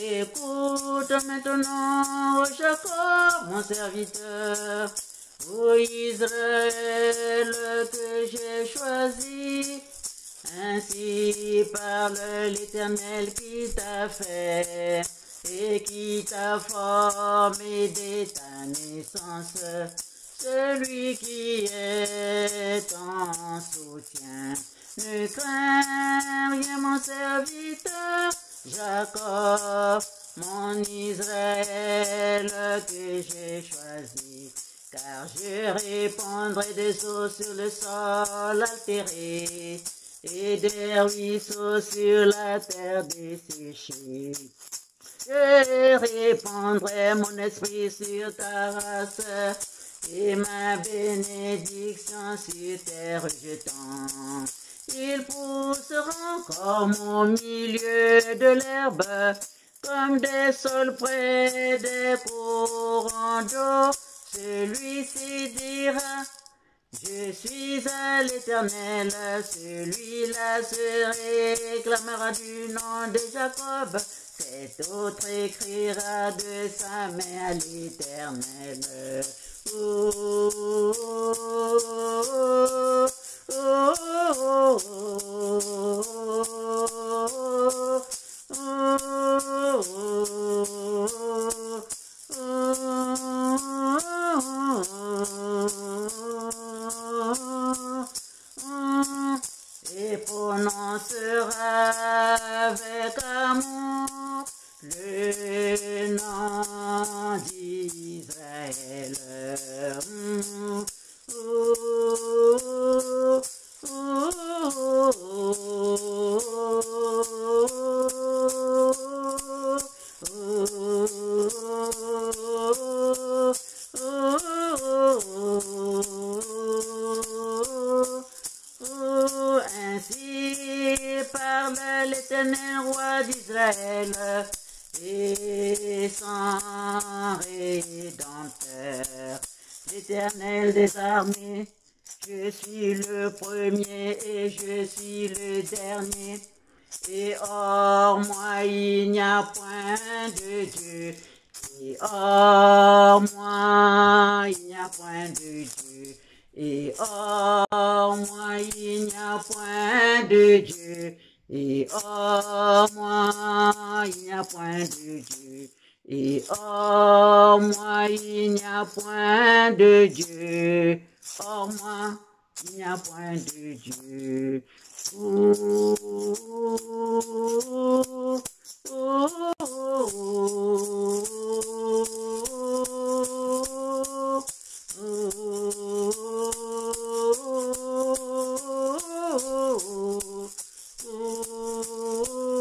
Écoute maintenant, Jacob, mon serviteur, ô Israël que j'ai choisi, ainsi parle l'Éternel qui t'a fait et qui t'a formé dès ta naissance. Celui qui est ton soutien. Ne crains rien, mon serviteur, Jacob, mon Israël que j'ai choisi. Car je répandrai des eaux sur le sol altéré et des ruisseaux sur la terre desséchée. Je répandrai mon esprit sur ta race et ma bénédiction sur tes rejetants. Ils pousseront comme au milieu de l'herbe, comme des sols près des courants d'eau. Celui-ci dira, je suis à l'éternel, celui-là se réclamera du nom de Jacob. Cet autre écrira de sa main à l'éternel. Oh, oh, oh, avec amour le nom roi d'Israël et son rédempteur, l'éternel des armées. Je suis le premier et je suis le dernier. Et hors moi il n'y a point de Dieu. Et hors moi il n'y a point de Dieu. Et hors moi il n'y a point de Dieu. Et hors moi il n'y a point de Dieu. Et hors moi il n'y a point de Dieu. Hors moi il n'y a point de Dieu. Oh, oh, Oh.